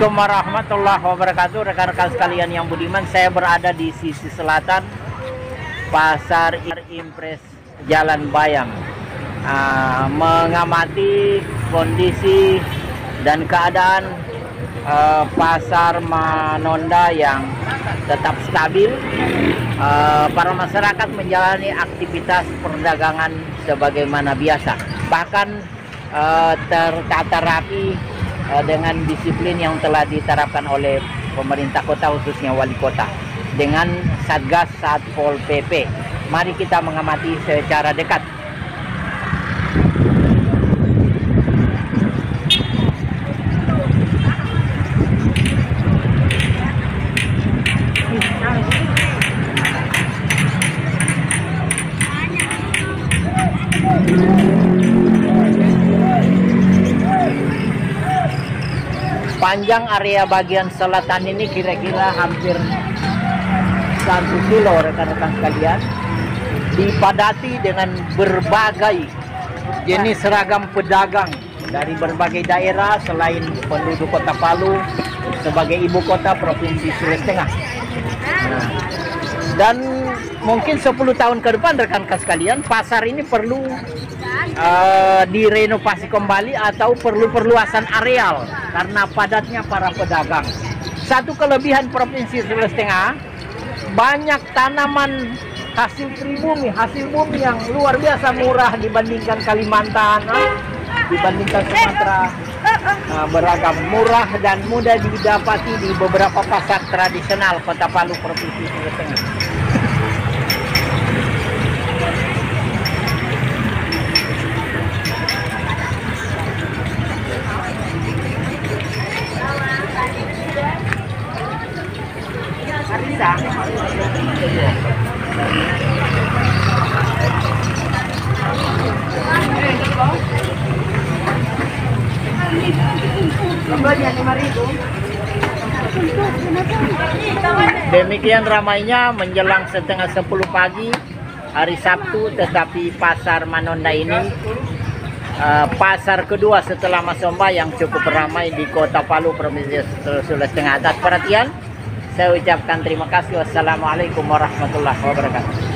Assalamualaikum warahmatullahi wabarakatuh. Rekan-rekan sekalian yang budiman Saya berada di sisi selatan Pasar Impres Jalan Bayang. Uh, Mengamati kondisi dan keadaan uh, Pasar Manonda yang tetap stabil. Uh, Para masyarakat menjalani aktivitas perdagangan sebagaimana biasa. Bahkan uh, tertata rapi uh, dengan disiplin yang telah diterapkan oleh pemerintah kota khususnya wali kota dengan Satgas Satpol PP. Mari kita mengamati secara dekat. Panjang area bagian selatan ini kira-kira hampir satu kilo rekan-rekan sekalian dipadati dengan berbagai jenis seragam pedagang dari berbagai daerah selain penduduk kota Palu sebagai ibu kota provinsi Sulawesi Tengah. Nah, dan mungkin 10 tahun ke depan rekan-rekan sekalian pasar ini perlu uh, direnovasi kembali atau perlu perluasan areal karena padatnya para pedagang. Satu kelebihan Provinsi Sulawesi Tengah, banyak tanaman hasil pribumi, hasil bumi yang luar biasa murah dibandingkan Kalimantan, eh, dibandingkan Sumatera. Nah, beragam murah dan mudah didapati di beberapa pasar tradisional Kota Palu Provinsi Sulawesi Tengah. Arisa. Demikian ramainya menjelang setengah sepuluh pagi hari Sabtu tetapi pasar Manonda ini uh, pasar kedua setelah Masomba yang cukup ramai di kota Palu Provinsi Sulawesi Tengah atas perhatian saya ucapkan terima kasih. Wassalamualaikum warahmatullahi wabarakatuh.